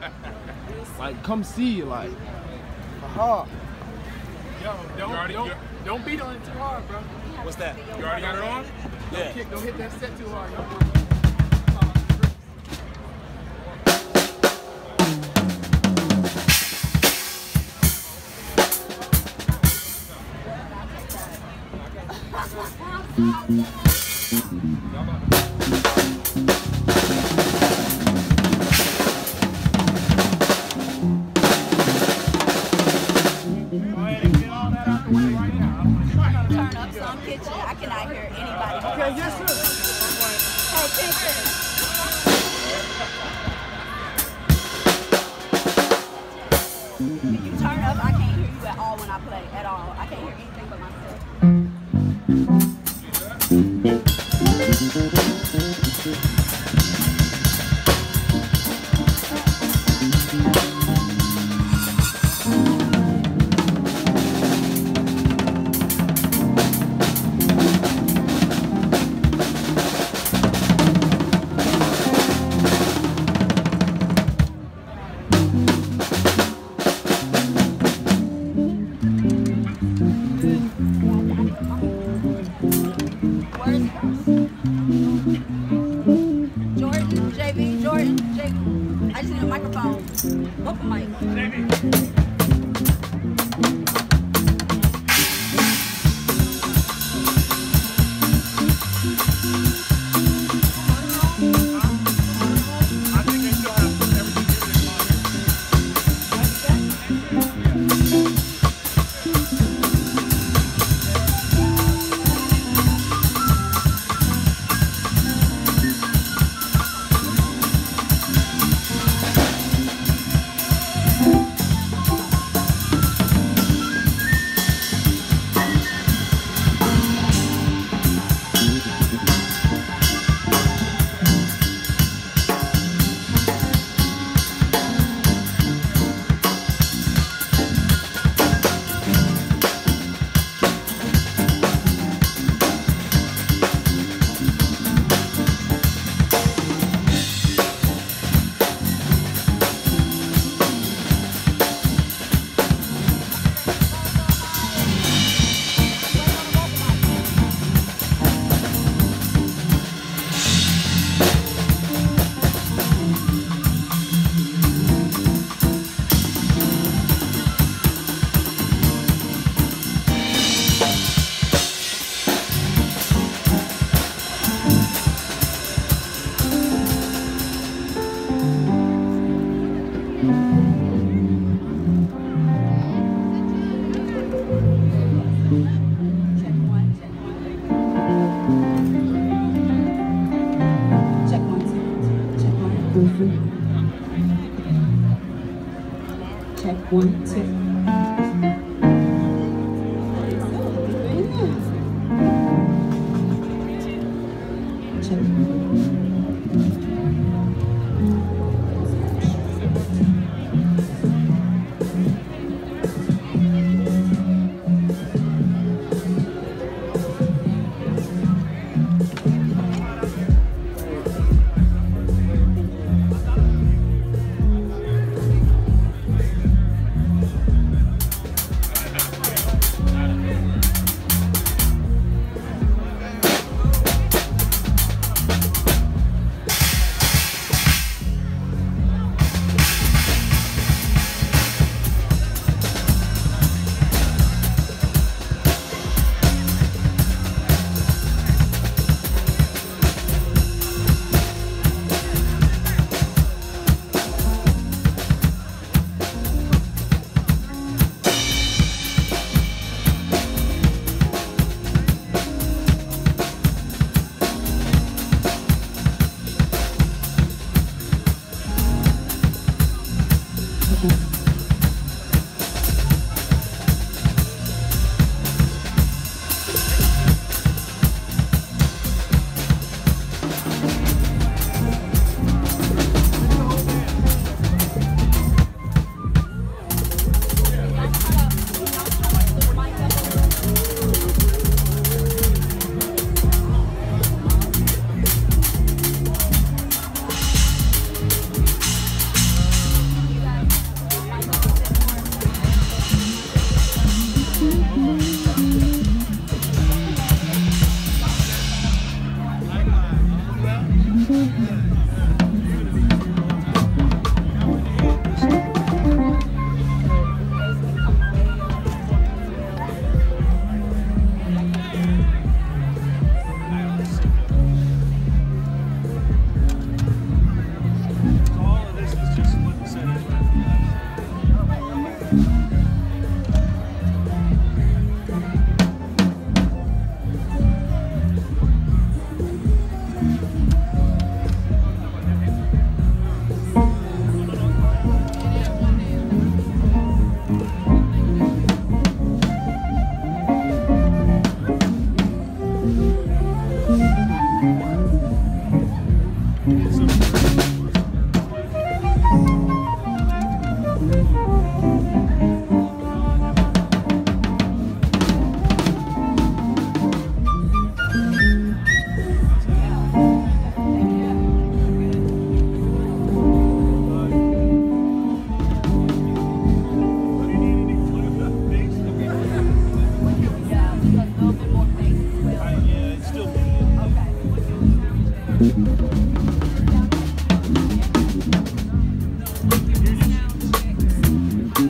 like, come see, you like, aha. Yo, don't, already- don't, don't beat on it too hard, bro. What's that? You already got it on? Yeah. Kick, don't hit that set too hard. yo. turn If you turn up, I can't hear you at all when I play. At all. I can't hear anything but myself. Jordan, JV, Jordan, JV. I just need a microphone. Vocal mic. Check one, two. Check.